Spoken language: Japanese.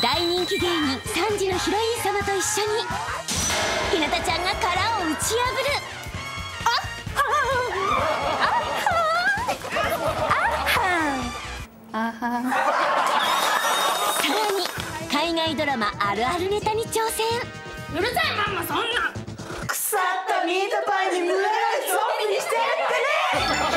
大人気芸人3時のヒロイン様と一緒にひなたちゃんが殻を打ち破る。あはさらに海外ドラマあるあるネタに挑戦。うるさいママそんな。腐ったミートパンに群がるゾンビにしてやってね。